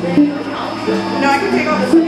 No, I can take all this.